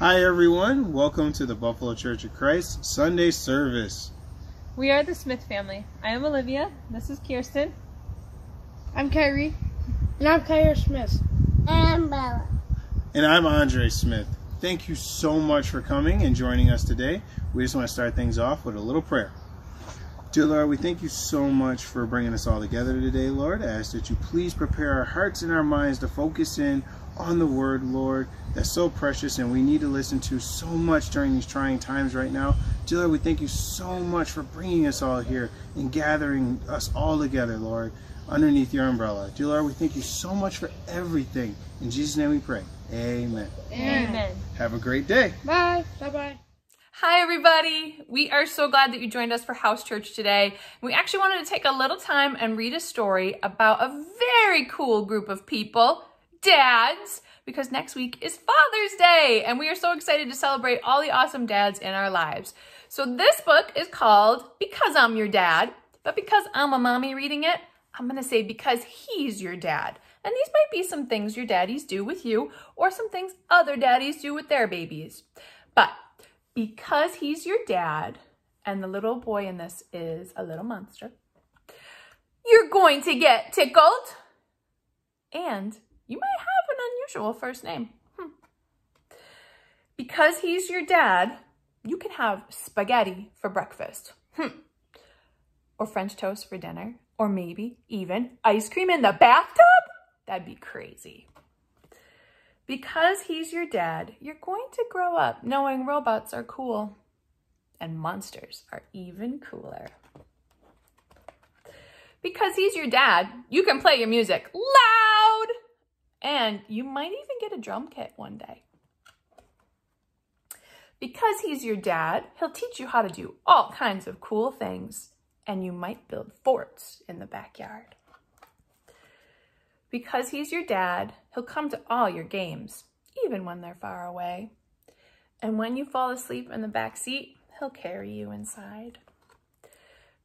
Hi, everyone. Welcome to the Buffalo Church of Christ Sunday service. We are the Smith family. I am Olivia. This is Kirsten. I'm Kyrie. And I'm Kyrie Smith. And I'm Bella. And I'm Andre Smith. Thank you so much for coming and joining us today. We just want to start things off with a little prayer. Dear Lord, we thank you so much for bringing us all together today, Lord. I ask that you please prepare our hearts and our minds to focus in on the word, Lord, that's so precious and we need to listen to so much during these trying times right now. Dear Lord, we thank you so much for bringing us all here and gathering us all together, Lord, underneath your umbrella. Dear Lord, we thank you so much for everything. In Jesus' name we pray. Amen. Amen. Have a great day. Bye. Bye bye. Hi, everybody. We are so glad that you joined us for House Church today. We actually wanted to take a little time and read a story about a very cool group of people, dads, because next week is Father's Day, and we are so excited to celebrate all the awesome dads in our lives. So, this book is called Because I'm Your Dad, but because I'm a mommy reading it, I'm going to say because he's your dad. And these might be some things your daddies do with you, or some things other daddies do with their babies. But because he's your dad, and the little boy in this is a little monster, you're going to get tickled. And you might have an unusual first name. Hmm. Because he's your dad, you can have spaghetti for breakfast. Hmm. Or French toast for dinner. Or maybe even ice cream in the bathtub? That'd be crazy. Because he's your dad, you're going to grow up knowing robots are cool and monsters are even cooler. Because he's your dad, you can play your music loud and you might even get a drum kit one day. Because he's your dad, he'll teach you how to do all kinds of cool things and you might build forts in the backyard. Because he's your dad, he'll come to all your games, even when they're far away. And when you fall asleep in the back seat, he'll carry you inside.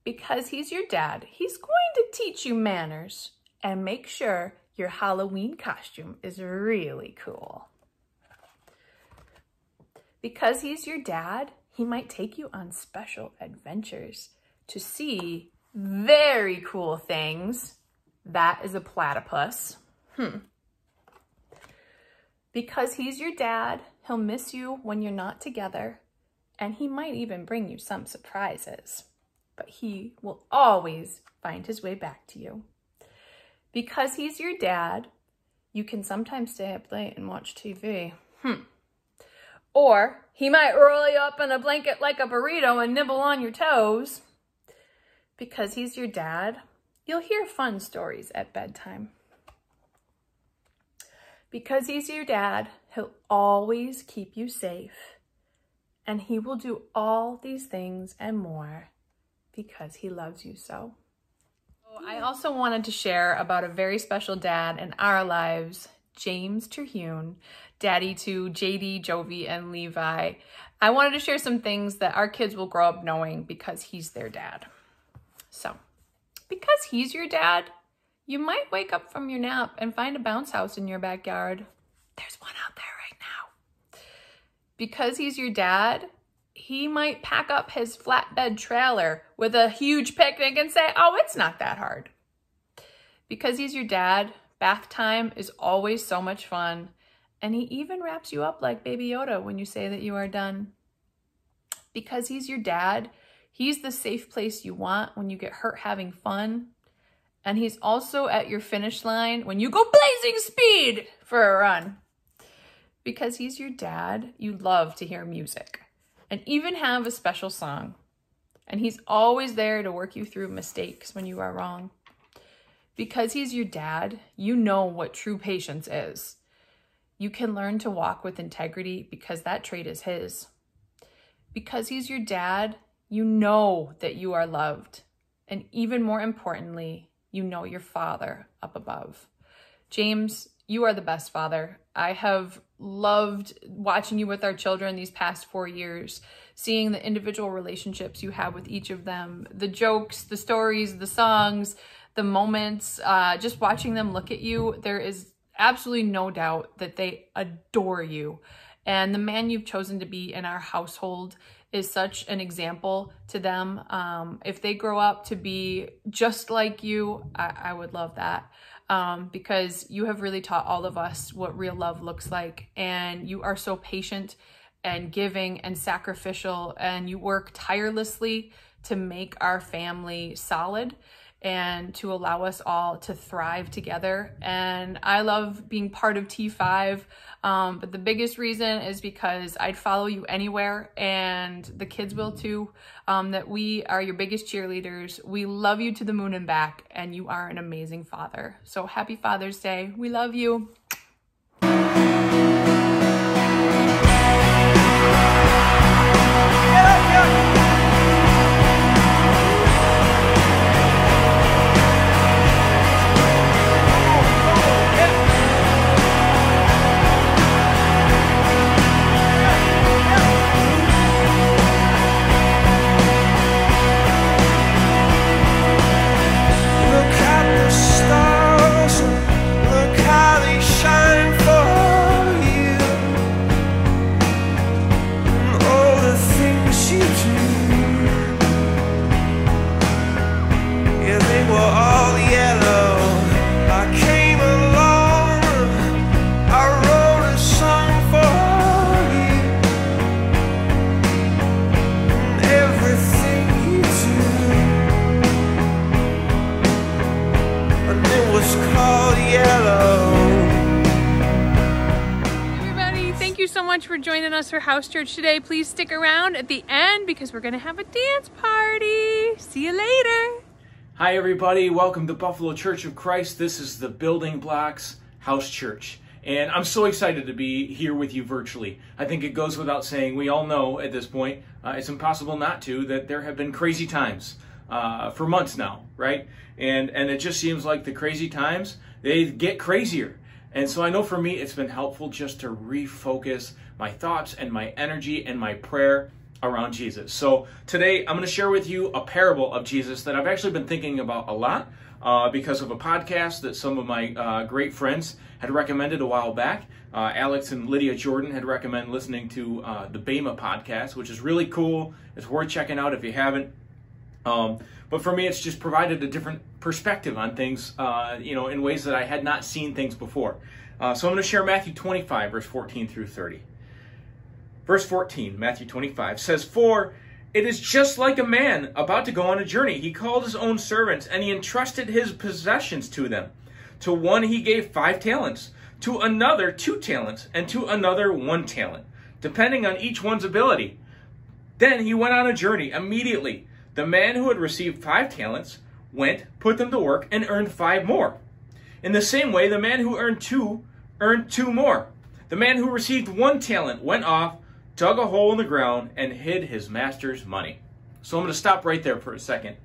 Because he's your dad, he's going to teach you manners and make sure your Halloween costume is really cool. Because he's your dad, he might take you on special adventures to see very cool things that is a platypus. Hmm. Because he's your dad, he'll miss you when you're not together, and he might even bring you some surprises. But he will always find his way back to you. Because he's your dad, you can sometimes stay up late and watch TV. Hmm. Or he might roll you up in a blanket like a burrito and nibble on your toes. Because he's your dad, You'll hear fun stories at bedtime. Because he's your dad, he'll always keep you safe. And he will do all these things and more because he loves you so. I also wanted to share about a very special dad in our lives, James Terhune, daddy to JD, Jovi, and Levi. I wanted to share some things that our kids will grow up knowing because he's their dad. So because he's your dad, you might wake up from your nap and find a bounce house in your backyard. There's one out there right now. Because he's your dad, he might pack up his flatbed trailer with a huge picnic and say, oh, it's not that hard. Because he's your dad, bath time is always so much fun. And he even wraps you up like Baby Yoda when you say that you are done. Because he's your dad, He's the safe place you want when you get hurt having fun. And he's also at your finish line when you go blazing speed for a run. Because he's your dad, you love to hear music and even have a special song. And he's always there to work you through mistakes when you are wrong. Because he's your dad, you know what true patience is. You can learn to walk with integrity because that trait is his. Because he's your dad, you know that you are loved. And even more importantly, you know your father up above. James, you are the best father. I have loved watching you with our children these past four years, seeing the individual relationships you have with each of them, the jokes, the stories, the songs, the moments, uh, just watching them look at you. There is absolutely no doubt that they adore you. And the man you've chosen to be in our household is such an example to them. Um, if they grow up to be just like you, I, I would love that. Um, because you have really taught all of us what real love looks like. And you are so patient and giving and sacrificial, and you work tirelessly to make our family solid and to allow us all to thrive together. And I love being part of T5, um, but the biggest reason is because I'd follow you anywhere and the kids will too, um, that we are your biggest cheerleaders. We love you to the moon and back and you are an amazing father. So happy Father's Day. We love you. House Church today. Please stick around at the end because we're going to have a dance party. See you later. Hi, everybody. Welcome to Buffalo Church of Christ. This is the Building Blocks House Church. And I'm so excited to be here with you virtually. I think it goes without saying, we all know at this point, uh, it's impossible not to, that there have been crazy times uh, for months now, right? And, and it just seems like the crazy times, they get crazier. And so I know for me, it's been helpful just to refocus my thoughts and my energy and my prayer around Jesus. So today I'm going to share with you a parable of Jesus that I've actually been thinking about a lot uh, because of a podcast that some of my uh, great friends had recommended a while back. Uh, Alex and Lydia Jordan had recommended listening to uh, the Bema podcast, which is really cool. It's worth checking out if you haven't. Um, but for me, it's just provided a different perspective on things, uh, you know, in ways that I had not seen things before. Uh, so I'm going to share Matthew 25, verse 14 through 30. Verse 14, Matthew 25 says, For it is just like a man about to go on a journey. He called his own servants and he entrusted his possessions to them. To one he gave five talents, to another two talents, and to another one talent, depending on each one's ability. Then he went on a journey immediately. The man who had received five talents went, put them to work, and earned five more. In the same way, the man who earned two earned two more. The man who received one talent went off, dug a hole in the ground, and hid his master's money. So I'm going to stop right there for a second.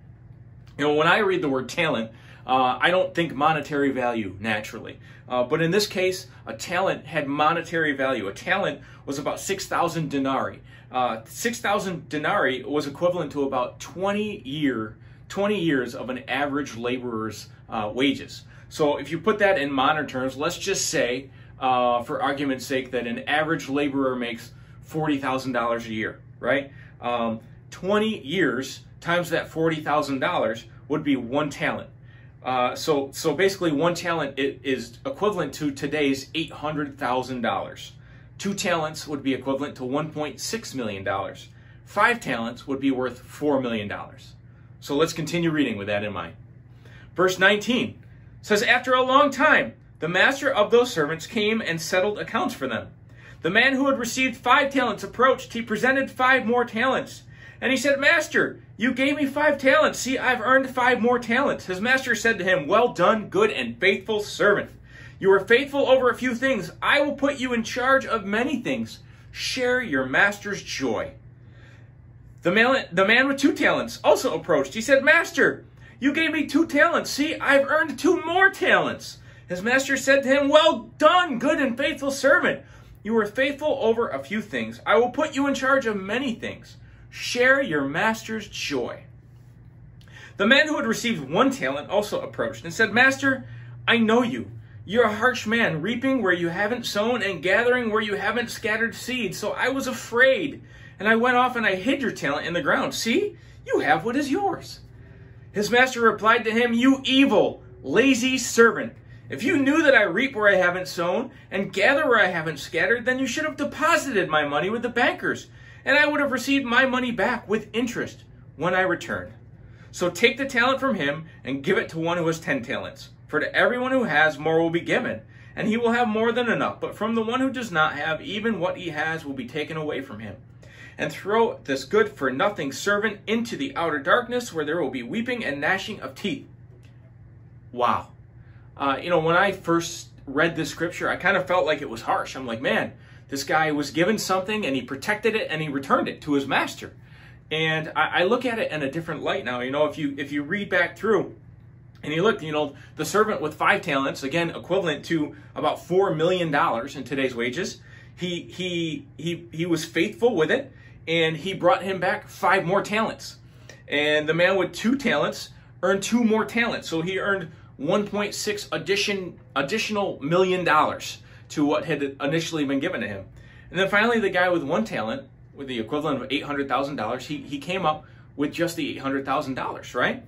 You know, when I read the word talent, uh, I don't think monetary value naturally. Uh, but in this case, a talent had monetary value. A talent was about 6,000 denarii. Uh, 6,000 denarii was equivalent to about 20 year 20 years of an average laborer's uh, wages. So if you put that in modern terms, let's just say, uh, for argument's sake, that an average laborer makes $40,000 a year, right? Um, 20 years times that $40,000 would be one talent. Uh, so, so basically, one talent is equivalent to today's $800,000. Two talents would be equivalent to $1.6 million. Five talents would be worth $4 million. So let's continue reading with that in mind. Verse 19 says, After a long time, the master of those servants came and settled accounts for them. The man who had received five talents approached. He presented five more talents. And he said, Master, you gave me five talents. See, I've earned five more talents. His master said to him, Well done, good and faithful servant. You are faithful over a few things. I will put you in charge of many things. Share your master's joy. The the man with two talents also approached. He said, Master, you gave me two talents. See, I've earned two more talents. His master said to him, Well done, good and faithful servant. You were faithful over a few things. I will put you in charge of many things. Share your master's joy. The man who had received one talent also approached and said, Master, I know you. You're a harsh man, reaping where you haven't sown and gathering where you haven't scattered seed. So I was afraid, and I went off and I hid your talent in the ground. See, you have what is yours. His master replied to him, You evil, lazy servant. If you knew that I reap where I haven't sown and gather where I haven't scattered, then you should have deposited my money with the bankers, and I would have received my money back with interest when I returned. So take the talent from him and give it to one who has ten talents. For to everyone who has, more will be given, and he will have more than enough. But from the one who does not have, even what he has will be taken away from him. And throw this good for nothing servant into the outer darkness, where there will be weeping and gnashing of teeth. Wow. Uh, you know, when I first read this scripture, I kind of felt like it was harsh. I'm like, man, this guy was given something and he protected it and he returned it to his master. And I, I look at it in a different light now. You know, if you if you read back through and he looked, you know, the servant with five talents, again, equivalent to about four million dollars in today's wages, he he he he was faithful with it, and he brought him back five more talents. And the man with two talents earned two more talents, so he earned 1.6 addition additional million dollars to what had initially been given to him. And then finally, the guy with one talent, with the equivalent of eight hundred thousand dollars, he he came up with just the eight hundred thousand dollars, right?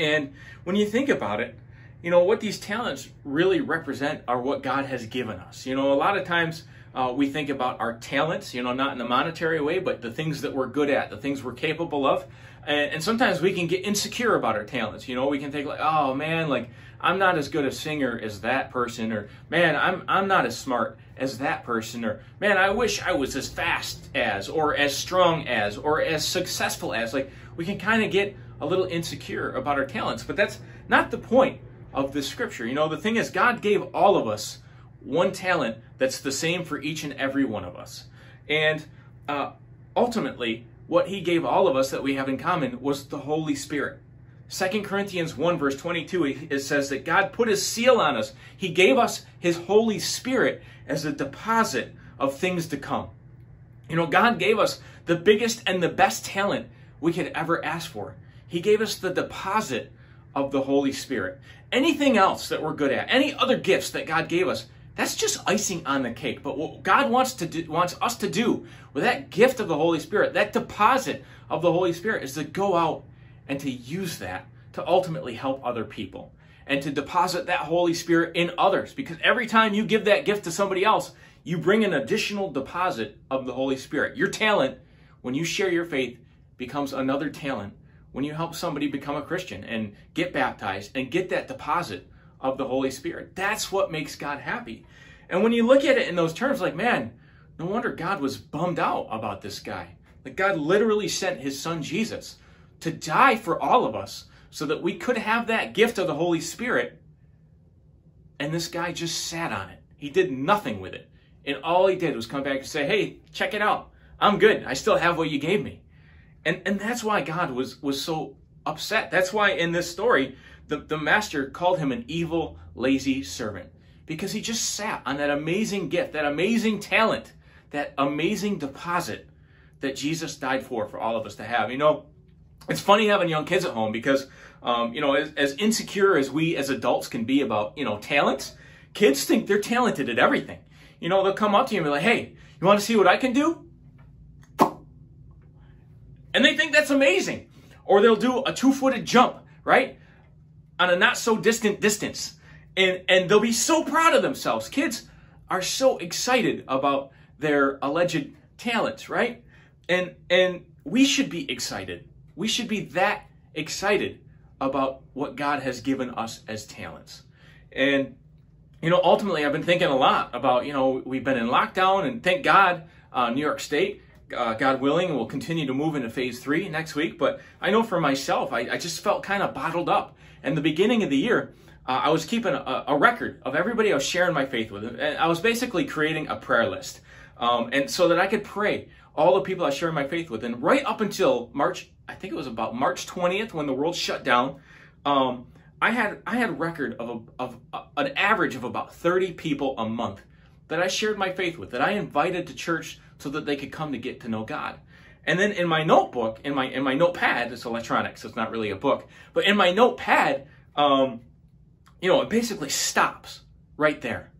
And when you think about it, you know, what these talents really represent are what God has given us. You know, a lot of times uh, we think about our talents, you know, not in a monetary way, but the things that we're good at, the things we're capable of. And, and sometimes we can get insecure about our talents. You know, we can think like, oh man, like I'm not as good a singer as that person, or man, I'm I'm not as smart as that person, or man, I wish I was as fast as, or as strong as, or as successful as. Like we can kind of get a little insecure about our talents, but that's not the point of this scripture. You know, the thing is, God gave all of us one talent that's the same for each and every one of us, and uh, ultimately, what He gave all of us that we have in common was the Holy Spirit. 2 Corinthians 1, verse 22, it says that God put his seal on us. He gave us his Holy Spirit as a deposit of things to come. You know, God gave us the biggest and the best talent we could ever ask for. He gave us the deposit of the Holy Spirit. Anything else that we're good at, any other gifts that God gave us, that's just icing on the cake. But what God wants to do, wants us to do with that gift of the Holy Spirit, that deposit of the Holy Spirit, is to go out and to use that to ultimately help other people and to deposit that Holy Spirit in others. Because every time you give that gift to somebody else, you bring an additional deposit of the Holy Spirit. Your talent, when you share your faith, becomes another talent when you help somebody become a Christian and get baptized and get that deposit of the Holy Spirit. That's what makes God happy. And when you look at it in those terms, like, man, no wonder God was bummed out about this guy. Like, God literally sent his son Jesus to die for all of us so that we could have that gift of the Holy Spirit. And this guy just sat on it. He did nothing with it. And all he did was come back and say, hey, check it out. I'm good. I still have what you gave me. And, and that's why God was, was so upset. That's why in this story, the, the master called him an evil, lazy servant. Because he just sat on that amazing gift, that amazing talent, that amazing deposit that Jesus died for, for all of us to have. You know, it's funny having young kids at home because, um, you know, as, as, insecure as we as adults can be about, you know, talents, kids think they're talented at everything. You know, they'll come up to you and be like, hey, you want to see what I can do? Think that's amazing. Or they'll do a two footed jump, right? On a not so distant distance. And, and they'll be so proud of themselves. Kids are so excited about their alleged talents, right? And, and we should be excited we should be that excited about what God has given us as talents. And, you know, ultimately, I've been thinking a lot about, you know, we've been in lockdown, and thank God, uh, New York State, uh, God willing, we'll continue to move into phase three next week. But I know for myself, I, I just felt kind of bottled up. And the beginning of the year, uh, I was keeping a, a, record of everybody I was sharing my faith with. And I was basically creating a prayer list. Um, and so that I could pray all the people I shared my faith with. And right up until March I think it was about March 20th when the world shut down. Um, I had I had a record of, a, of a, an average of about 30 people a month that I shared my faith with, that I invited to church so that they could come to get to know God. And then in my notebook, in my in my notepad, it's electronic, so it's not really a book, but in my notepad, um, you know, it basically stops right there.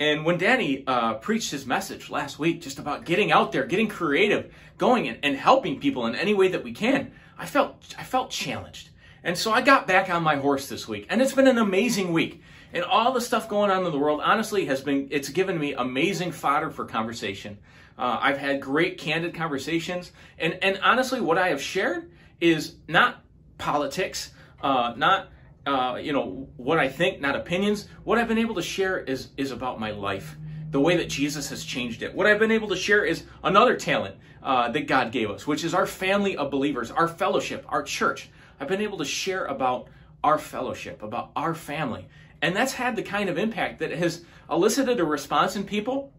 And when Danny uh, preached his message last week just about getting out there, getting creative, going and, and helping people in any way that we can, I felt I felt challenged. And so I got back on my horse this week, and it's been an amazing week. And all the stuff going on in the world, honestly, has been it's given me amazing fodder for conversation. Uh, I've had great candid conversations, and and honestly, what I have shared is not politics, uh, not uh, you know, what I think, not opinions. What I've been able to share is, is about my life, the way that Jesus has changed it. What I've been able to share is another talent uh, that God gave us, which is our family of believers, our fellowship, our church. I've been able to share about our fellowship, about our family. And that's had the kind of impact that has elicited a response in people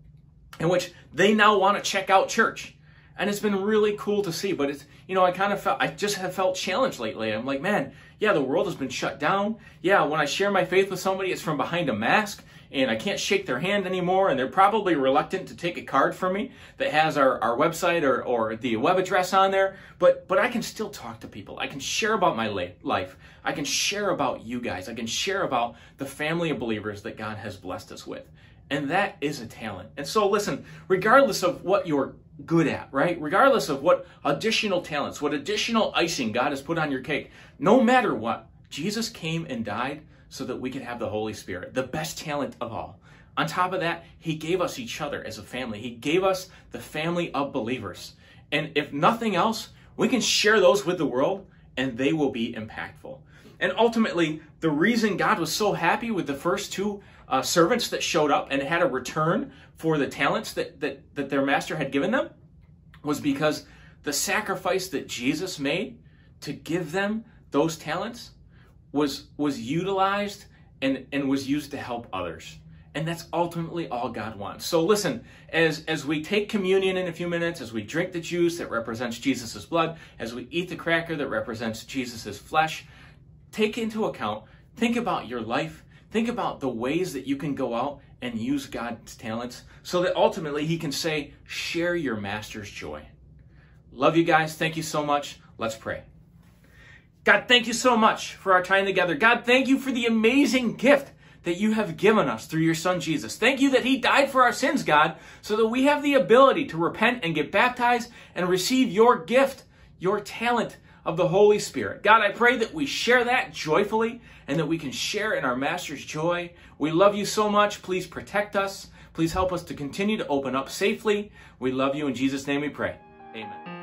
in which they now want to check out church and it's been really cool to see. But it's you know I kind of felt I just have felt challenged lately. I'm like, man, yeah, the world has been shut down. Yeah, when I share my faith with somebody, it's from behind a mask, and I can't shake their hand anymore, and they're probably reluctant to take a card from me that has our, our website or, or the web address on there. But but I can still talk to people. I can share about my life. I can share about you guys. I can share about the family of believers that God has blessed us with. And that is a talent. And so, listen, regardless of what you're good at, right? Regardless of what additional talents, what additional icing God has put on your cake, no matter what, Jesus came and died so that we could have the Holy Spirit, the best talent of all. On top of that, He gave us each other as a family. He gave us the family of believers. And if nothing else, we can share those with the world and they will be impactful. And ultimately, the reason God was so happy with the first two uh, servants that showed up and had a return for the talents that, that, that their master had given them was because the sacrifice that Jesus made to give them those talents was, was utilized and, and was used to help others. And that's ultimately all God wants. So listen, as, as we take communion in a few minutes, as we drink the juice that represents Jesus' blood, as we eat the cracker that represents Jesus' flesh, take into account, think about your life, think about the ways that you can go out and use God's talents so that ultimately He can say, share your master's joy. Love you guys. Thank you so much. Let's pray. God, thank you so much for our time together. God, thank you for the amazing gift that you have given us through your son Jesus. Thank you that he died for our sins, God, so that we have the ability to repent and get baptized and receive your gift, your talent of the Holy Spirit. God, I pray that we share that joyfully and that we can share in our Master's joy. We love you so much. Please protect us. Please help us to continue to open up safely. We love you. In Jesus' name we pray. Amen.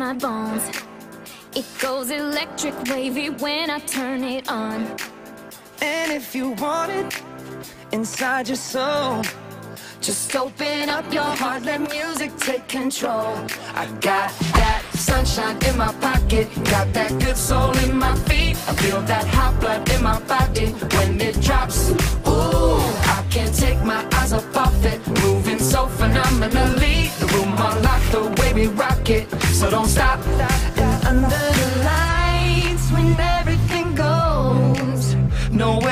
My bones. It goes electric wavy when I turn it on. And if you want it inside your soul, Just open up your heart, let music take control. I got that sunshine in my pocket, got that good soul in my feet. I feel that hot blood in my body when it drops. Ooh, I can't take my eyes off of it, moving so phenomenally. The room unlocked the way we rock it, so don't stop. And Under the lights when everything goes, nowhere